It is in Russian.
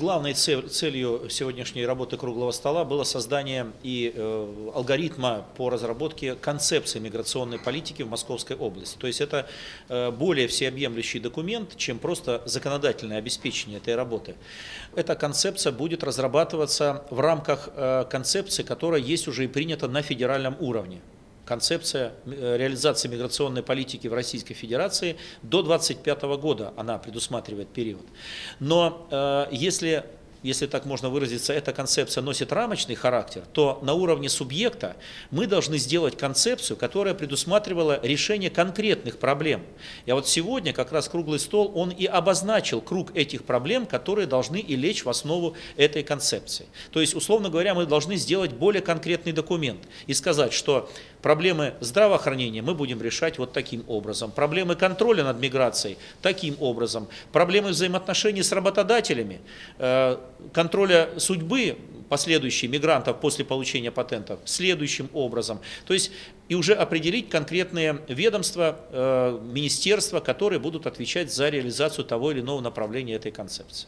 Главной целью сегодняшней работы круглого стола было создание и э, алгоритма по разработке концепции миграционной политики в Московской области. То есть это э, более всеобъемлющий документ, чем просто законодательное обеспечение этой работы. Эта концепция будет разрабатываться в рамках э, концепции, которая есть уже и принята на федеральном уровне концепция э, реализации миграционной политики в Российской Федерации до 2025 года, она предусматривает период. Но э, если если так можно выразиться, эта концепция носит рамочный характер, то на уровне субъекта мы должны сделать концепцию, которая предусматривала решение конкретных проблем. И вот сегодня как раз круглый стол, он и обозначил круг этих проблем, которые должны и лечь в основу этой концепции. То есть, условно говоря, мы должны сделать более конкретный документ и сказать, что проблемы здравоохранения мы будем решать вот таким образом, проблемы контроля над миграцией таким образом, проблемы взаимоотношений с работодателями, э, контроля судьбы последующей мигрантов после получения патентов следующим образом. То есть и уже определить конкретные ведомства, э, министерства, которые будут отвечать за реализацию того или иного направления этой концепции.